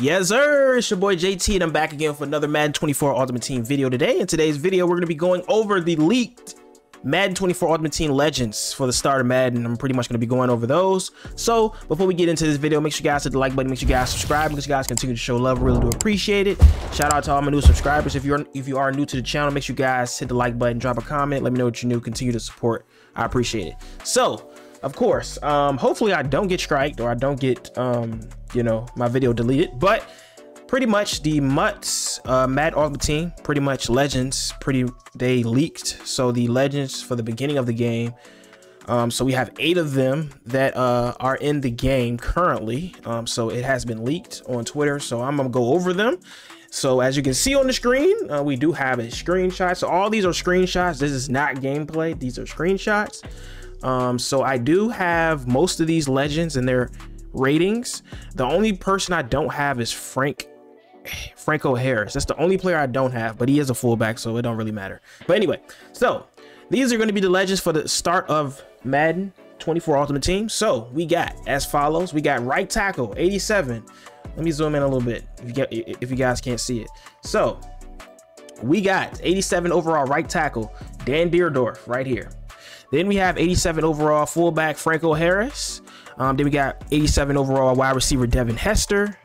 Yes, sir. It's your boy JT, and I'm back again for another Madden 24 Ultimate Team video today. In today's video, we're going to be going over the leaked Madden 24 Ultimate Team Legends for the start of Madden. I'm pretty much going to be going over those. So, before we get into this video, make sure you guys hit the like button, make sure you guys subscribe, because you guys continue to show love. Really do appreciate it. Shout out to all my new subscribers. If you're if you are new to the channel, make sure you guys hit the like button, drop a comment, let me know what you're new, continue to support. I appreciate it. So, of course, um, hopefully I don't get striked or I don't get um, you know, my video deleted. But pretty much the MUTs, uh, Mad Team, pretty much Legends, pretty they leaked. So the Legends for the beginning of the game. Um, so we have eight of them that uh, are in the game currently. Um, so it has been leaked on Twitter. So I'm gonna go over them. So as you can see on the screen, uh, we do have a screenshot. So all these are screenshots. This is not gameplay. These are screenshots. Um, so I do have most of these legends and they're ratings. The only person I don't have is Frank Franco Harris. That's the only player I don't have, but he is a fullback, so it don't really matter. But anyway, so these are going to be the legends for the start of Madden 24 Ultimate Team. So we got as follows: we got right tackle 87. Let me zoom in a little bit if you get if you guys can't see it. So we got 87 overall right tackle Dan Dierdorf right here. Then we have 87 overall fullback Franco Harris. Um, then we got 87 overall wide receiver Devin Hester.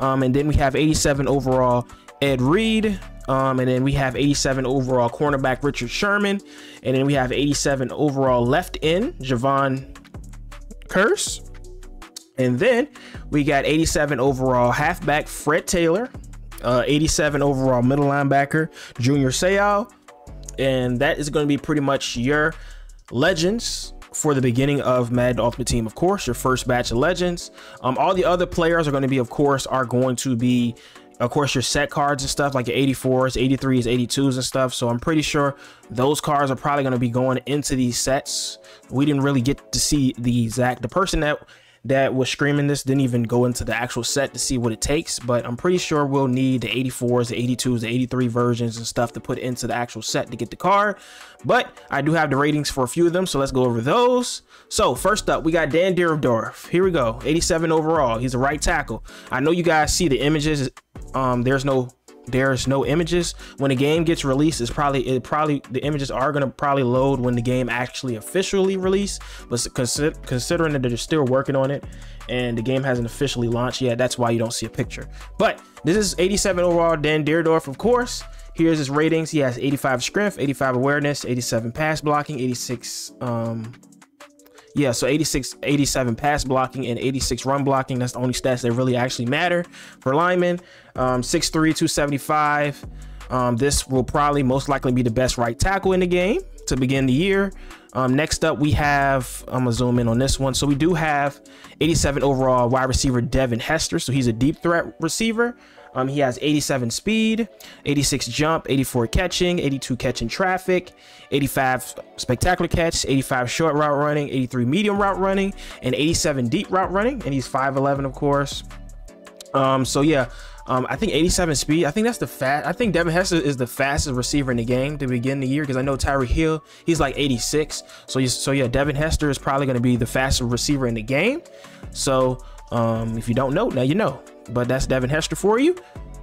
Um, and then we have 87 overall Ed Reed. Um, and then we have 87 overall cornerback Richard Sherman. And then we have 87 overall left end Jevon Kearse. And then we got 87 overall halfback Fred Taylor. Uh, 87 overall middle linebacker Junior Seau. And that is going to be pretty much your legends for the beginning of Madden Ultimate Team, of course, your first batch of legends. Um, all the other players are going to be, of course, are going to be, of course, your set cards and stuff like your 84s, 83s, 82s and stuff. So I'm pretty sure those cards are probably going to be going into these sets. We didn't really get to see the exact, the person that that was screaming this didn't even go into the actual set to see what it takes but i'm pretty sure we'll need the 84s the 82s the 83 versions and stuff to put into the actual set to get the card but i do have the ratings for a few of them so let's go over those. So first up we got dan Dierdorf. here we go 87 overall. He's a right tackle. I know you guys see the images. Um there's no there's no images. When the game gets released it's probably it probably the images are going to probably load when the game actually officially released but consider, considering that they're still working on it and the game hasn't officially launched yet that's why you don't see a picture. But this is 87 overall dan Dierdorf, of course. Here's his ratings. He has 85 strength 85 awareness 87 pass blocking 86 um yeah, so 86, 87 pass blocking and 86 run blocking. That's the only stats that really actually matter for linemen. Um, 6'3, 275. Um, this will probably most likely be the best right tackle in the game to begin the year. Um, next up, we have, I'm gonna zoom in on this one. So we do have 87 overall wide receiver Devin Hester. So he's a deep threat receiver. Um, he has 87 speed, 86 jump, 84 catching, 82 catching traffic, 85 spectacular catch, 85 short route running, 83 medium route running, and 87 deep route running. And he's 5'11, of course. Um, so yeah, um, I think 87 speed. I think that's the fast. I think Devin Hester is the fastest receiver in the game to begin the year because I know Tyreek Hill, he's like 86. So, so yeah, Devin Hester is probably going to be the fastest receiver in the game. So, um, if you don't know, now you know but that's Devin Hester for you.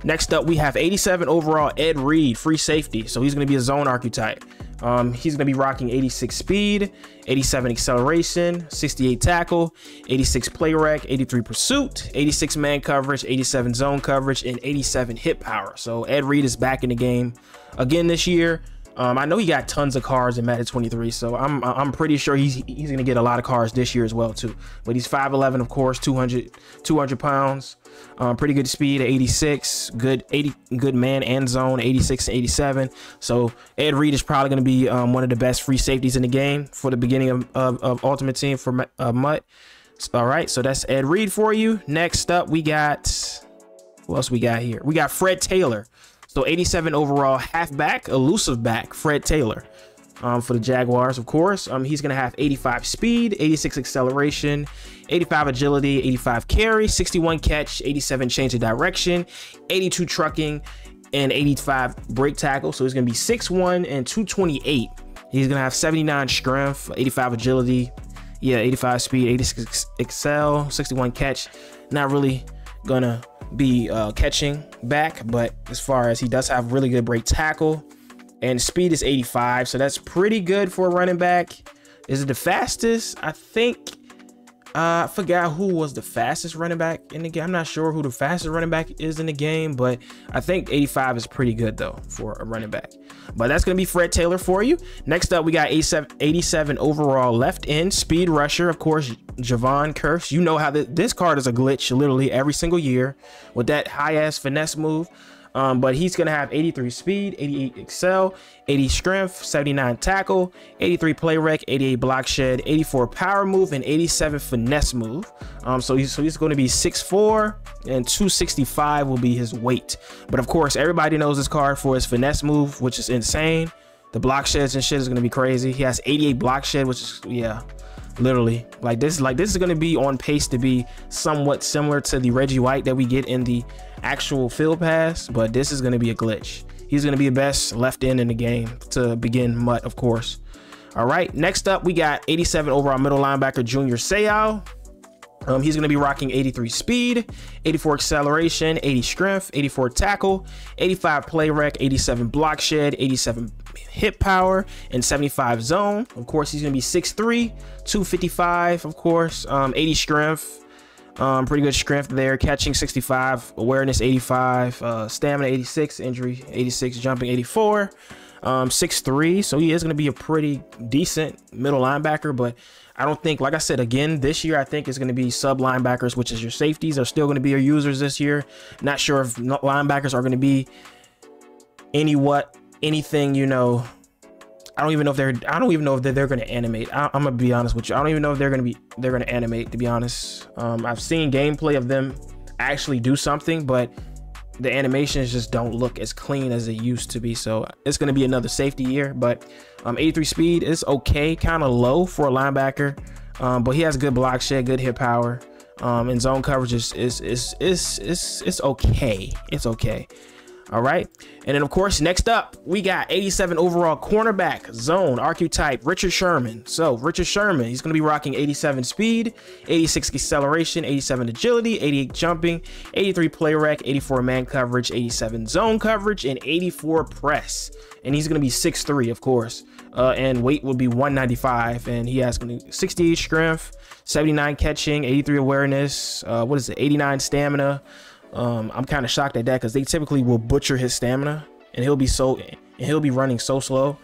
Next up, we have 87 overall Ed Reed, free safety. So he's going to be a zone archetype. Um, he's going to be rocking 86 speed, 87 acceleration, 68 tackle, 86 play rec, 83 pursuit, 86 man coverage, 87 zone coverage, and 87 hit power. So Ed Reed is back in the game again this year. Um, I know he got tons of cars in Madden 23, so I'm I'm pretty sure he's he's gonna get a lot of cars this year as well too. But he's 5'11, of course, 200 200 pounds, um, pretty good speed, 86, good 80 good man and zone, 86 and 87. So Ed Reed is probably gonna be um, one of the best free safeties in the game for the beginning of, of, of Ultimate Team for uh, MUT. All right, so that's Ed Reed for you. Next up, we got who else we got here? We got Fred Taylor. So 87 overall halfback, elusive back, Fred Taylor. Um, for the Jaguars, of course. Um, he's going to have 85 speed, 86 acceleration, 85 agility, 85 carry, 61 catch, 87 change of direction, 82 trucking, and 85 break tackle. So he's going to be 6'1 and 228. He's going to have 79 strength, 85 agility, yeah, 85 speed, 86 excel, 61 catch. Not really gonna be uh, catching back, but as far as he does have really good break tackle and speed is 85, so that's pretty good for a running back. Is it the fastest? I think uh, I forgot who was the fastest running back in the game. I'm not sure who the fastest running back is in the game, but I think 85 is pretty good though for a running back. But that's going to be Fred Taylor for you. Next up, we got 87, 87 overall left end speed rusher. Of course, Jevon Kearse. You know how the, this card is a glitch literally every single year with that high ass finesse move. Um, but he's going to have 83 speed, 88 excel, 80 strength, 79 tackle, 83 play rec, 88 block shed, 84 power move, and 87 finesse move. Um, so he's so he's going to be 6'4 and 265 will be his weight. But of course, everybody knows this card for his finesse move, which is insane. The block sheds and shit is going to be crazy. He has 88 block shed, which is yeah, literally. Like this like this is going to be on pace to be somewhat similar to the reggie white that we get in the actual field pass but this is going to be a glitch. He's going to be the best left end in the game to begin MUT of course. All right next up we got 87 overall middle linebacker junior seau. Um, he's going to be rocking 83 speed, 84 acceleration, 80 strength, 84 tackle, 85 play rec, 87 block shed, 87 hit power, and 75 zone. Of course, he's going to be 6'3, 255, of course, um, 80 strength. Um, pretty good strength there. Catching 65, awareness 85, uh, stamina 86, injury 86, jumping 84 um, 6'3, so he is going to be a pretty decent middle linebacker, but I don't think, like I said, again, this year, I think it's going to be sub linebackers, which is your safeties are still going to be your users this year. Not sure if linebackers are going to be any what, anything, you know, I don't even know if they're, I don't even know if they're, they're going to animate. I, am to be honest with you. I don't even know if they're going to be, they're going to animate, to be honest. Um, I've seen gameplay of them actually do something, but the animations just don't look as clean as it used to be. So it's going to be another safety year, but um, 83 speed is okay, kind of low for a linebacker, um, but he has good block shed, good hit power, um, and zone coverage is is is is is, is okay. It's okay. All right. And then, of course, next up, we got 87 overall cornerback zone archetype Richard Sherman. So, Richard Sherman, he's going to be rocking 87 speed, 86 acceleration, 87 agility, 88 jumping, 83 play rec, 84 man coverage, 87 zone coverage, and 84 press. And he's going to be 6'3, of course. Uh, and weight will be 195. And he has 68 strength, 79 catching, 83 awareness, uh, what is it, 89 stamina. Um, I'm kind of shocked at that because they typically will butcher his stamina and he'll be so and he'll be running so slow.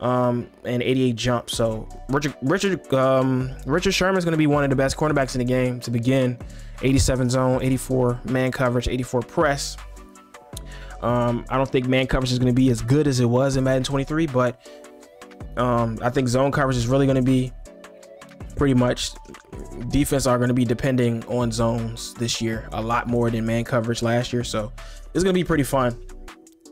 Um, and 88 jump. So Richard Richard um, Richard Sherman is going to be one of the best cornerbacks in the game to begin. 87 zone, 84 man coverage, 84 press. Um, I don't think man coverage is going to be as good as it was in Madden 23, but um, I think zone coverage is really going to be pretty much defense are going to be depending on zones this year a lot more than man coverage last year. So it's going to be pretty fun.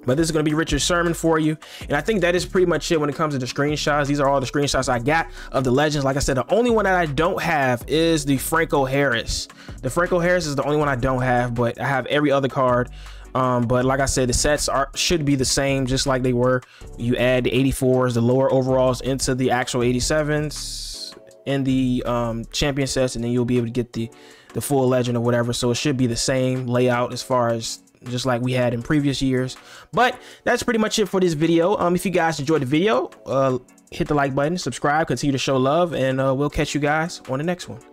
But this is going to be Richard Sherman for you. And I think that is pretty much it when it comes to the screenshots. These are all the screenshots I got of the legends. Like I said, the only one that I don't have is the Franco Harris. The Franco Harris is the only one I don't have, but I have every other card. Um, but like I said, the sets are should be the same, just like they were. You add the 84s, the lower overalls into the actual 87s in the um, champion sets, and then you'll be able to get the the full legend or whatever. So it should be the same layout as far as just like we had in previous years. But that's pretty much it for this video. Um, if you guys enjoyed the video, uh, hit the like button, subscribe, continue to show love, and uh, we'll catch you guys on the next one.